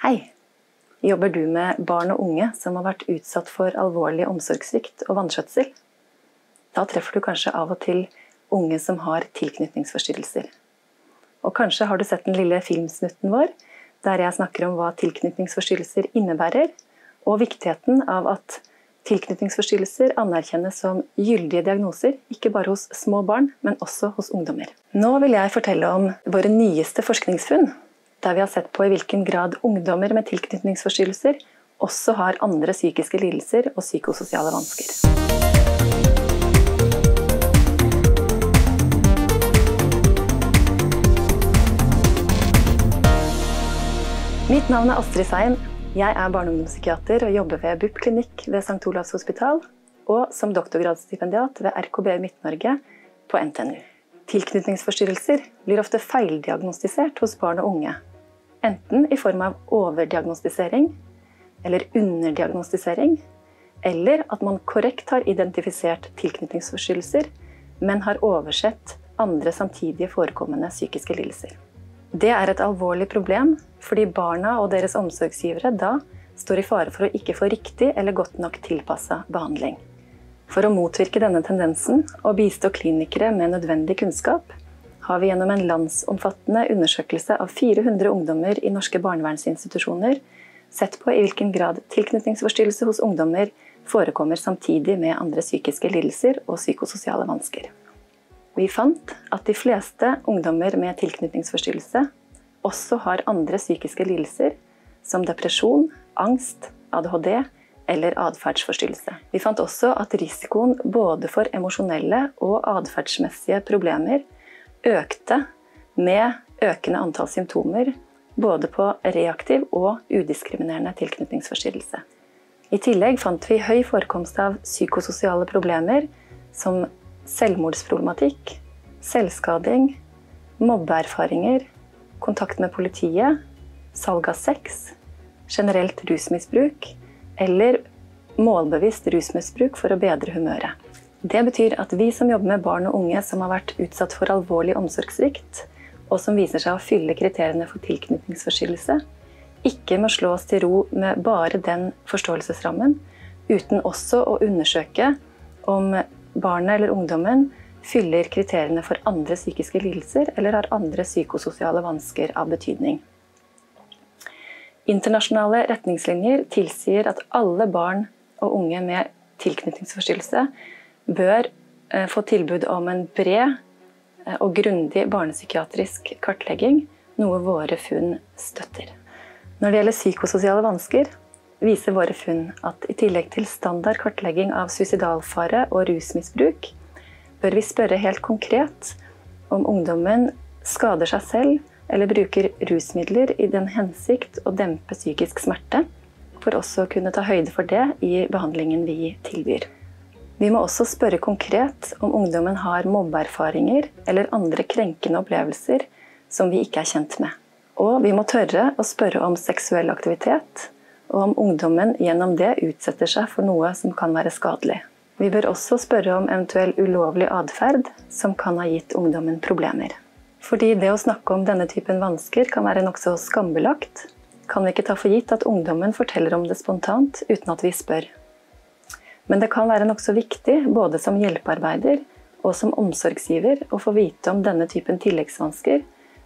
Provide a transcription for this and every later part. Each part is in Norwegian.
Hei! Jobber du med barn og unge som har vært utsatt for alvorlig omsorgssvikt og vanskjøtsel? Da treffer du kanskje av og til unge som har tilknytningsforstyrrelser. Og kanskje har du sett den lille filmsnutten vår der jeg snakker om hva tilknytningsforstyrrelser innebærer, og viktigheten av at tilknytningsforstyrrelser anerkjennes som gyldige diagnoser, ikke bare hos små barn, men også hos ungdommer. Nå vil jeg fortelle om våre nyeste forskningsfunn, der vi har sett på i hvilken grad ungdommer med tilknytningsforstyrrelser også har andre psykiske lidelser og psykososiale vansker. Mitt navn er Astrid Sein. Jeg er barne- og ungdomspsykiater og jobber ved BUP klinikk ved St. Olavs hospital og som doktorgradsstipendiat ved RKB Midt-Norge på NTNU. Tilknytningsforstyrrelser blir ofte feildiagnostisert hos barn og unge. Enten i form av overdiagnostisering eller underdiagnostisering, eller at man korrekt har identifisert tilknytningsforstyrrelser, men har oversett andre samtidige forekommende psykiske lidelser. Det er et alvorlig problem, fordi barna og deres omsorgsgivere da står i fare for å ikke få riktig eller godt nok tilpassa behandling. For å motvirke denne tendensen og bistå klinikere med nødvendig kunnskap, har vi gjennom en landsomfattende undersøkelse av 400 ungdommer i norske barnevernsinstitusjoner sett på i hvilken grad tilknytningsforstyrrelse hos ungdommer forekommer samtidig med andre psykiske lidelser og psykososiale vansker. Vi fant at de fleste ungdommer med tilknytningsforstyrrelse også har andre psykiske lidelser, som depresjon, angst, ADHD eller atferdsforstyrrelse. Vi fant også at risikoen både for emosjonelle og atferdsmessige problemer økte med økende antall symptomer både på reaktiv og udiskriminerende tilknytningsforstyrrelse. I tillegg fant vi høy forekomst av psykososiale problemer som selvmordsproblematikk, selvskading, mobbeerfaringer, kontakt med politiet, salg av sex, generelt rusmisbruk eller målbevisst rusmisbruk for å bedre humøret. Det betyr at vi som jobber med barn og unge som har vært utsatt for alvorlig omsorgssvikt, og som viser seg å fylle kriteriene for tilknytningsforstyrrelse, ikke må slå oss til ro med bare den forståelsesrammen, uten også å undersøke om barnet eller ungdommen fyller kriteriene for andre psykiske lidelser eller har andre psykososiale vansker av betydning. Internasjonale retningslinjer tilsier at alle barn og unge med tilknytningsforstyrrelse bør eh, få tilbud om en bred eh, og grundig barnepsykiatrisk kartlegging, noe våre funn støtter. Når det gjelder psykososiale vansker, viser våre funn at i tillegg til standard kartlegging av suicidalfare og rusmisbruk, bør vi spørre helt konkret om ungdommen skader seg selv eller bruker rusmidler i den hensikt å dempe psykisk smerte, for også å kunne ta høyde for det i behandlingen vi tilbyr. Vi må også spørre konkret om ungdommen har mobbeerfaringer eller andre krenkende opplevelser som vi ikke er kjent med. Og vi må tørre å spørre om seksuell aktivitet, og om ungdommen gjennom det utsetter seg for noe som kan være skadelig. Vi bør også spørre om eventuell ulovlig atferd som kan ha gitt ungdommen problemer. Fordi det å snakke om denne typen vansker kan være nokså skambelagt, kan vi ikke ta for gitt at ungdommen forteller om det spontant uten at vi spør. Men det kan være nokså viktig, både som hjelpearbeider og som omsorgsgiver, å få vite om denne typen tilleggsvansker,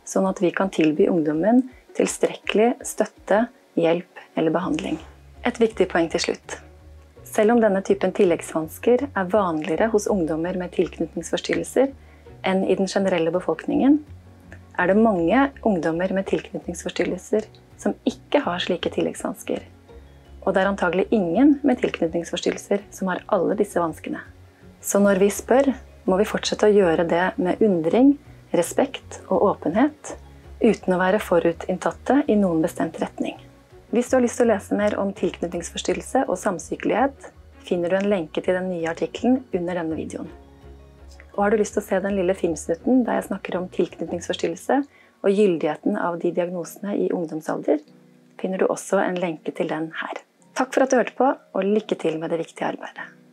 sånn at vi kan tilby ungdommen tilstrekkelig støtte, hjelp eller behandling. Et viktig poeng til slutt. Selv om denne typen tilleggsvansker er vanligere hos ungdommer med tilknytningsforstyrrelser enn i den generelle befolkningen, er det mange ungdommer med tilknytningsforstyrrelser som ikke har slike tilleggsvansker. Og det er antagelig ingen med tilknytningsforstyrrelser som har alle disse vanskene. Så når vi spør, må vi fortsette å gjøre det med undring, respekt og åpenhet, uten å være forutinntatte i noen bestemt retning. Hvis du har lyst til å lese mer om tilknytningsforstyrrelse og samsykelighet, finner du en lenke til den nye artikkelen under denne videoen. Og har du lyst til å se den lille filmsnutten der jeg snakker om tilknytningsforstyrrelse og gyldigheten av de diagnosene i ungdomsalder, finner du også en lenke til den her. Takk for at du hørte på, og lykke til med det viktige arbeidet.